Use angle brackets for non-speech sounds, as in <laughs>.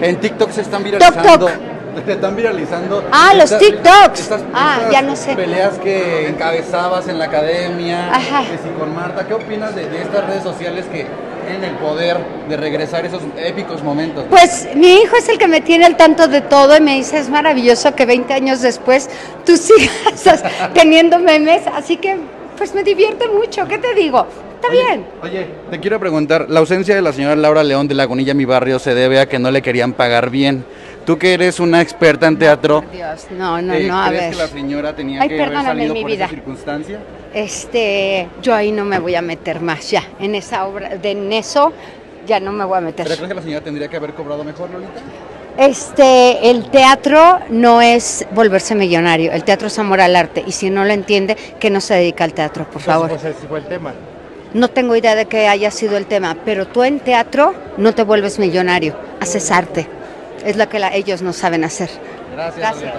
En TikTok se están viralizando. <laughs> Se están viralizando. Ah, los estas- TikToks. estas- Ah, estas ya no sé. Peleas que encabezabas en la academia. Ajá. Que si con Marta. ¿Qué opinas de, de estas redes sociales que tienen el poder de regresar esos épicos momentos? Pues mi hijo es el que me tiene al tanto de todo y me dice, es maravilloso que 20 años después tú <laughs> sigas teniendo memes, así que pues me divierte mucho, ¿qué te digo? Está Oye, bien. Oye, te quiero preguntar, la ausencia de la señora Laura León de Lagunilla, mi barrio, se debe a que no le querían pagar bien. Tú que eres una experta en teatro, Por Dios, no, no, eh, no, a ¿crees ver. que la señora tenía Ay, que haber salido mi por vida. esa circunstancia? Este, yo ahí no me voy a meter más ya, en esa obra, de, en eso ya no me voy a meter. ¿Pero crees que la señora tendría que haber cobrado mejor, Lolita? Este, el teatro no es volverse millonario, el teatro es amor al arte y si no lo entiende, que no se dedica al teatro, por favor. Pues ese fue el tema. No tengo idea de que haya sido el tema, pero tú en teatro no te vuelves millonario, haces arte. Es lo que la- ellos no saben hacer. Gracias, Gracias.